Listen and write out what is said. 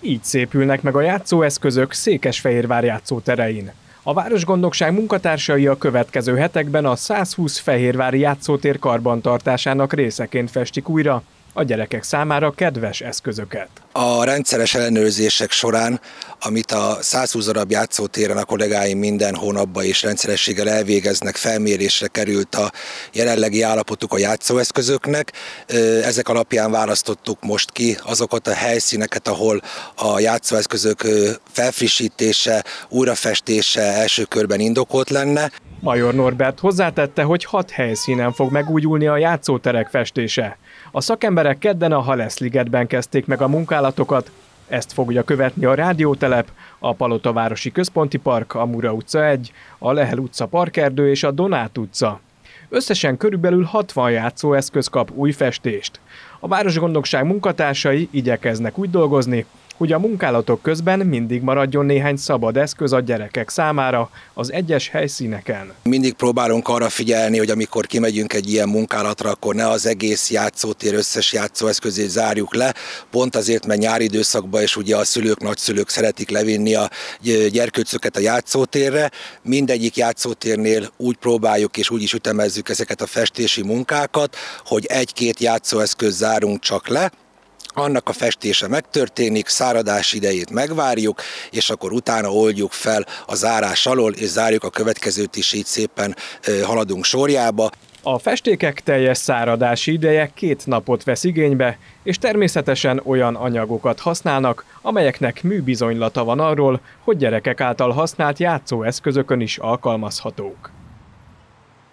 Így szépülnek meg a játszóeszközök Székesfehérvár játszóterein. A Városgondokság munkatársai a következő hetekben a 120 Fehérvári játszótér karbantartásának részeként festik újra a gyerekek számára kedves eszközöket. A rendszeres ellenőrzések során, amit a 120 darab játszótéren a kollégáim minden hónapban és rendszerességgel elvégeznek, felmérésre került a jelenlegi állapotuk a játszóeszközöknek. Ezek alapján választottuk most ki azokat a helyszíneket, ahol a játszóeszközök felfrissítése, újrafestése első körben indokolt lenne. Major Norbert hozzátette, hogy hat helyszínen fog megújulni a játszóterek festése. A szakemberek kedden a Haleszligetben kezdték meg a munkálatokat, ezt fogja követni a Rádiótelep, a Palotavárosi Központi Park, a Mura utca 1, a Lehel utca parkerdő és a Donát utca. Összesen körülbelül 60 játszóeszköz kap új festést. A Városgondokság munkatársai igyekeznek úgy dolgozni, hogy a munkálatok közben mindig maradjon néhány szabad eszköz a gyerekek számára az egyes helyszíneken. Mindig próbálunk arra figyelni, hogy amikor kimegyünk egy ilyen munkálatra, akkor ne az egész játszótér összes játszóeszközét zárjuk le, pont azért, mert nyári időszakban is ugye a szülők, nagyszülők szeretik levinni a gyerkőcöket a játszótérre. Mindegyik játszótérnél úgy próbáljuk és úgy is ütemezzük ezeket a festési munkákat, hogy egy-két játszóeszköz zárunk csak le, annak a festése megtörténik, száradás idejét megvárjuk, és akkor utána oldjuk fel a zárás alól, és zárjuk a következőt is így szépen haladunk sorjába. A festékek teljes száradási ideje két napot vesz igénybe, és természetesen olyan anyagokat használnak, amelyeknek műbizonylata van arról, hogy gyerekek által használt játszóeszközökön is alkalmazhatók.